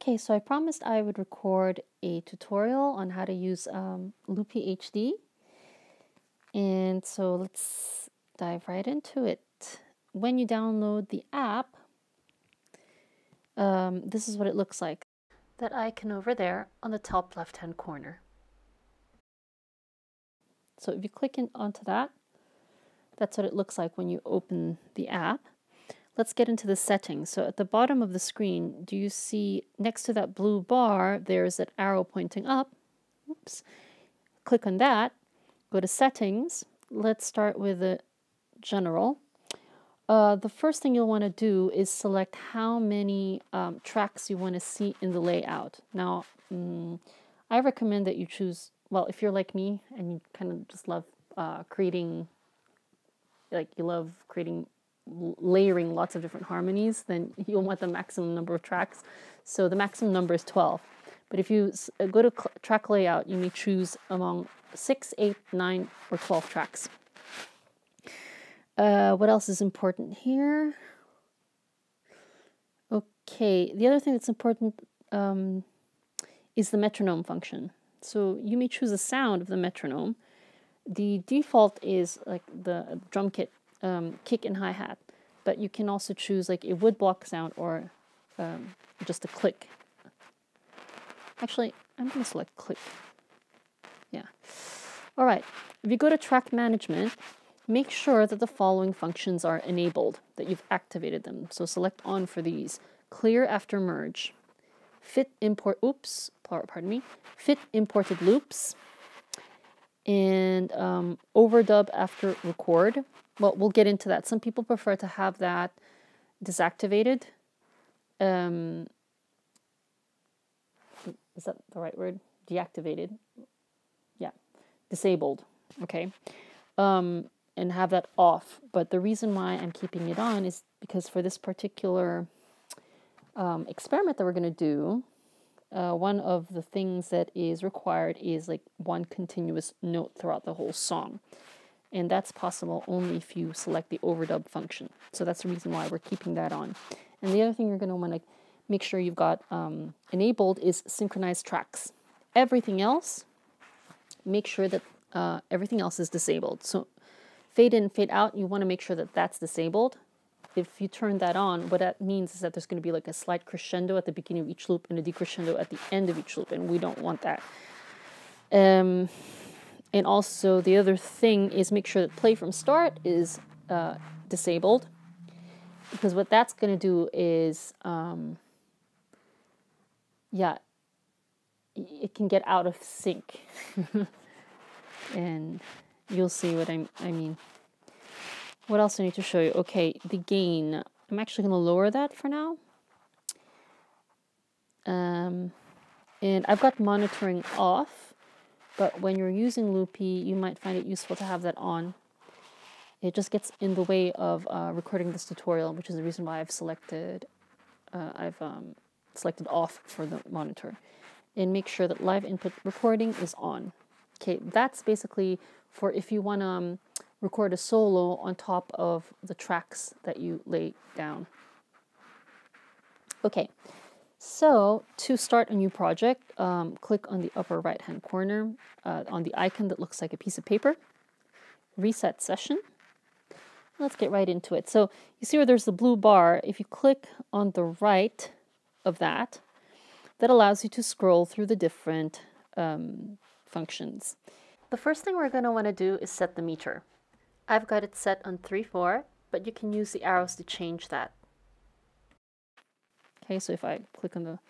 Okay, so I promised I would record a tutorial on how to use um, Loopy HD. And so let's dive right into it. When you download the app, um, this is what it looks like. That icon over there on the top left-hand corner. So if you click in onto that, that's what it looks like when you open the app. Let's get into the settings. So at the bottom of the screen, do you see next to that blue bar, there's that arrow pointing up. Oops. Click on that, go to settings. Let's start with the general. Uh, the first thing you'll want to do is select how many um, tracks you want to see in the layout. Now, um, I recommend that you choose, well, if you're like me and you kind of just love uh, creating, like you love creating layering lots of different harmonies, then you'll want the maximum number of tracks. So the maximum number is 12. But if you uh, go to track layout, you may choose among 6, 8, 9, or 12 tracks. Uh, what else is important here? Okay, the other thing that's important um, is the metronome function. So you may choose the sound of the metronome. The default is like the drum kit um, kick and hi-hat, but you can also choose like a wood block sound or um, just a click. Actually, I'm going to select click. Yeah. All right. If you go to track management, make sure that the following functions are enabled, that you've activated them. So select on for these. Clear after merge. Fit import, oops, pardon me, fit imported loops. And um, overdub after record well, we'll get into that. Some people prefer to have that disactivated. Um, is that the right word? Deactivated. Yeah, disabled. Okay. Um, and have that off. But the reason why I'm keeping it on is because for this particular um, experiment that we're going to do, uh, one of the things that is required is like one continuous note throughout the whole song and that's possible only if you select the overdub function. So that's the reason why we're keeping that on. And the other thing you're going to want to make sure you've got um, enabled is synchronized tracks. Everything else, make sure that uh, everything else is disabled. So fade in, fade out, you want to make sure that that's disabled. If you turn that on, what that means is that there's going to be like a slight crescendo at the beginning of each loop and a decrescendo at the end of each loop, and we don't want that. Um, and also the other thing is make sure that play from start is uh, disabled because what that's going to do is, um, yeah, it can get out of sync. and you'll see what I'm, I mean. What else I need to show you? Okay, the gain. I'm actually going to lower that for now. Um, and I've got monitoring off but when you're using Loopy, you might find it useful to have that on. It just gets in the way of uh, recording this tutorial, which is the reason why I've selected uh, I've um, selected off for the monitor. And make sure that live input recording is on. Okay, that's basically for if you want to um, record a solo on top of the tracks that you lay down. Okay, so to start a new project, um, click on the upper right hand corner uh, on the icon that looks like a piece of paper, reset session. Let's get right into it. So you see where there's the blue bar. If you click on the right of that, that allows you to scroll through the different um, functions. The first thing we're going to want to do is set the meter. I've got it set on 3-4, but you can use the arrows to change that. Okay, so if I click on the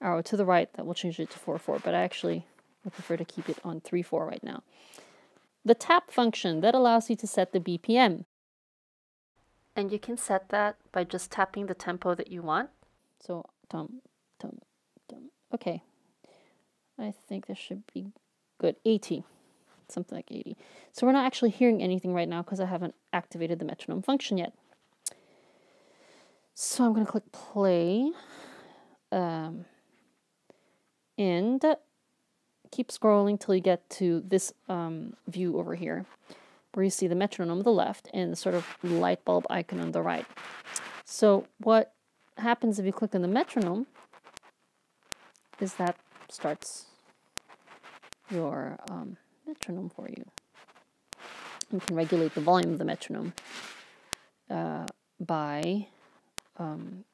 arrow to the right, that will change it to 4, 4, but I actually would prefer to keep it on 3, 4 right now. The tap function, that allows you to set the BPM. And you can set that by just tapping the tempo that you want. So, tum, tum, tum. Okay. I think this should be good. 80. Something like 80. So we're not actually hearing anything right now because I haven't activated the metronome function yet. So I'm going to click play um, and keep scrolling till you get to this um, view over here where you see the metronome on the left and the sort of light bulb icon on the right. So what happens if you click on the metronome is that starts your um, metronome for you. You can regulate the volume of the metronome uh, by um,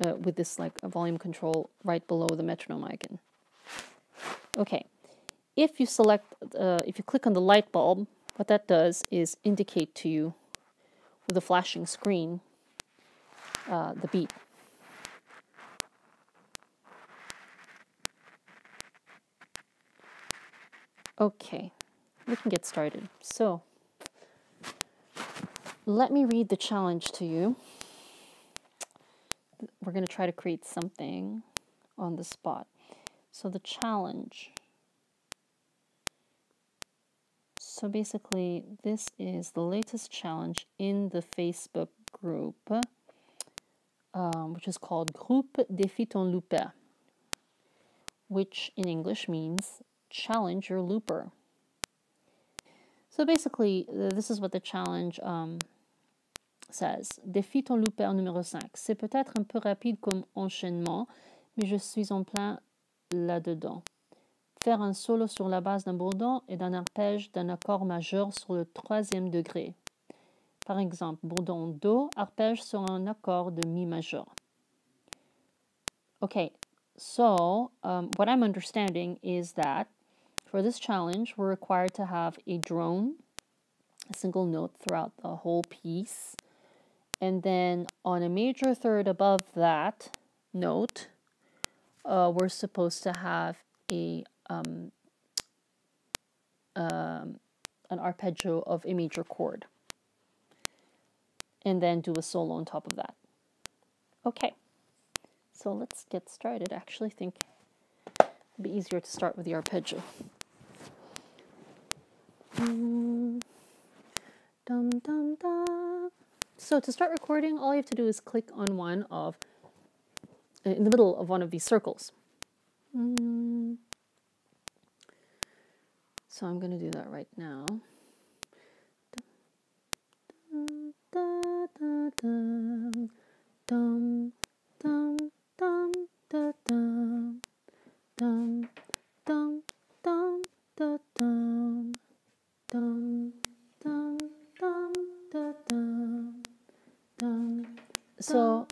uh, with this like a volume control right below the metronome icon. Okay, if you select, uh, if you click on the light bulb, what that does is indicate to you with a flashing screen uh, the beat. Okay, we can get started. So, let me read the challenge to you. We're going to try to create something on the spot. So, the challenge. So, basically, this is the latest challenge in the Facebook group, um, which is called Groupe Défi ton Looper, which in English means challenge your looper. So basically, this is what the challenge um, says. Défi ton looper numéro 5. C'est peut-être un peu rapide comme enchaînement, mais je suis en plein là-dedans. Faire un solo sur la base d'un bourdon et d'un arpège d'un accord majeur sur le troisième degré. Par exemple, bourdon Do, arpège sur un accord de Mi majeur. Okay, so um, what I'm understanding is that for this challenge, we're required to have a drone, a single note throughout the whole piece. And then on a major third above that note, uh, we're supposed to have a um, um, an arpeggio of a major chord. And then do a solo on top of that. Okay, so let's get started. I actually think it'd be easier to start with the arpeggio. Dum, dum, dum. So to start recording, all you have to do is click on one of, uh, in the middle of one of these circles. Mm. So I'm going to do that right now. Dum, dum, dum, dum, So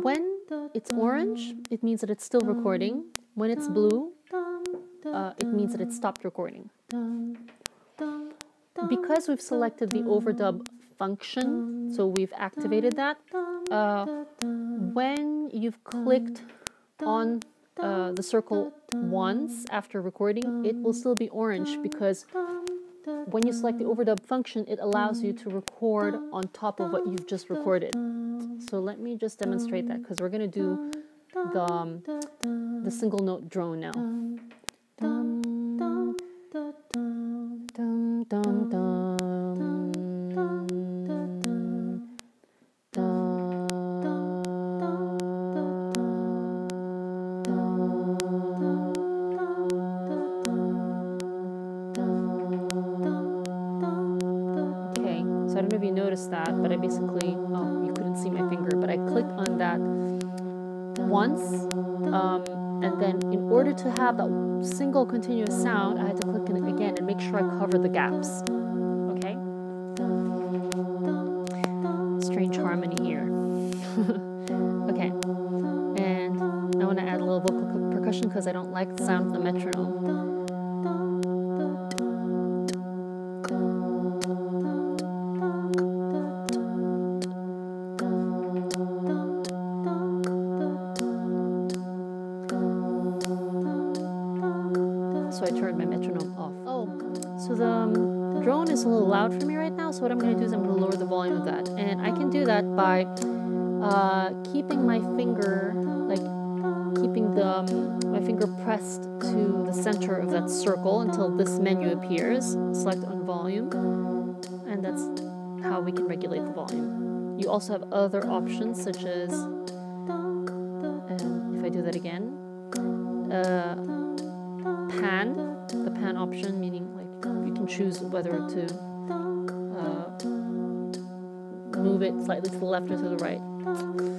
when it's orange, it means that it's still recording. When it's blue, uh, it means that it stopped recording. Because we've selected the overdub function, so we've activated that, uh, when you've clicked on uh, the circle once after recording, it will still be orange because when you select the overdub function, it allows you to record on top of what you've just recorded. So let me just demonstrate that because we're going to do the, um, the single note drone now. That, but I basically, oh, you couldn't see my finger, but I clicked on that once, um, and then in order to have that single continuous sound, I had to click on it again and make sure I cover the gaps. Okay? Strange harmony here. okay. And I want to add a little vocal percussion because I don't like the sound of the metronome. What I'm going to do is I'm going to lower the volume of that. And I can do that by uh, keeping my finger, like keeping the, um, my finger pressed to the center of that circle until this menu appears. Select on volume, and that's how we can regulate the volume. You also have other options such as, uh, if I do that again, uh, pan, the pan option, meaning like you can choose whether to move it slightly to the left or to the right.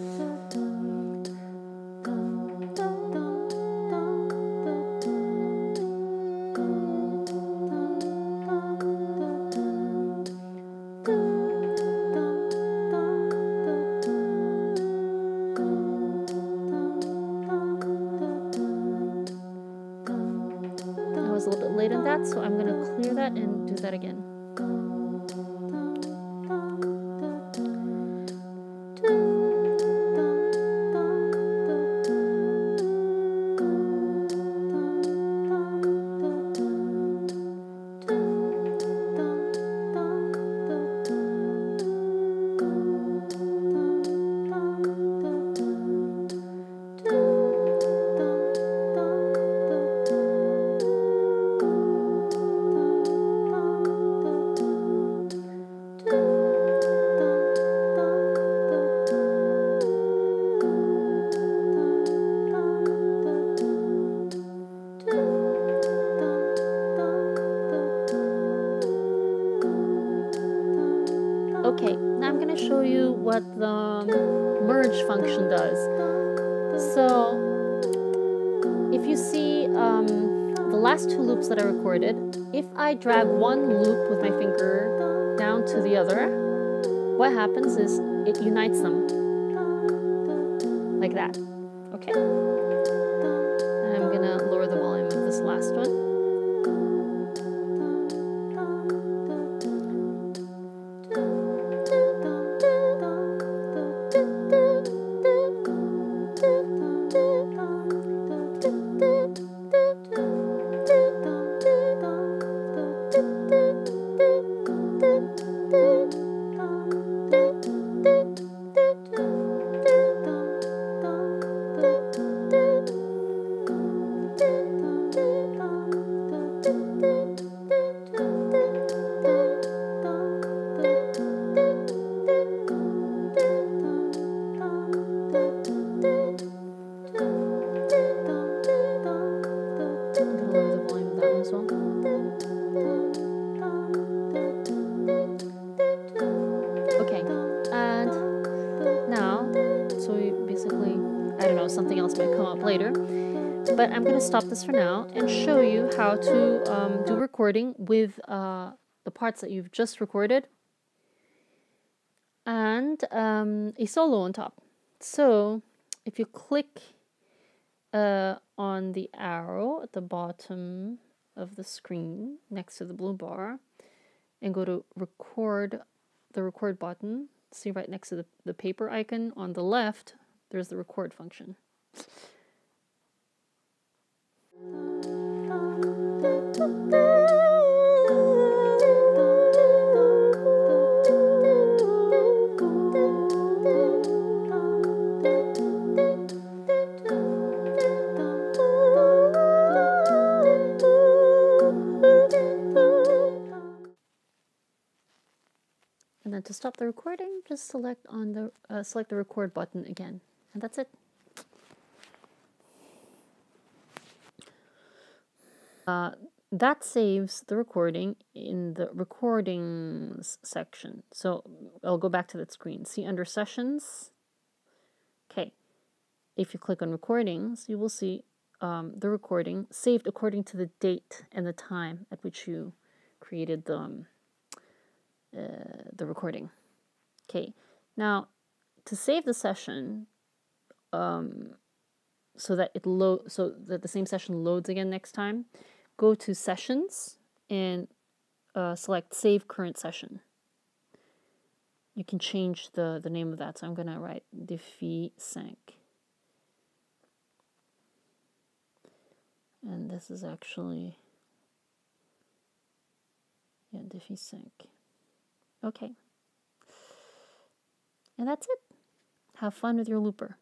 That I recorded, if I drag one loop with my finger down to the other, what happens is it unites them like that. Okay. And I'm to lower the volume of this last one. But I'm going to stop this for now and show you how to um, do recording with uh, the parts that you've just recorded and um, a solo on top. So, if you click uh, on the arrow at the bottom of the screen next to the blue bar and go to record the record button see right next to the, the paper icon on the left there's the record function stop the recording, just select on the uh, select the record button again, and that's it. Uh, that saves the recording in the recordings section. So I'll go back to that screen. See under sessions. Okay, if you click on recordings, you will see um, the recording saved according to the date and the time at which you created the. Um, the recording. Okay, now to save the session, um, so that it load, so that the same session loads again next time, go to Sessions and uh, select Save Current Session. You can change the the name of that. So I'm gonna write Defi Sync. And this is actually yeah, Defi Sync. Okay. And that's it. Have fun with your looper.